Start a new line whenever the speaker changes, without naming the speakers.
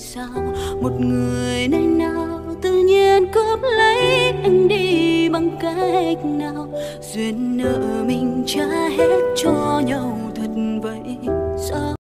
sao? Một người nơi nào tự nhiên cướp lấy anh đi bằng cách nào? Duyên nợ mình trái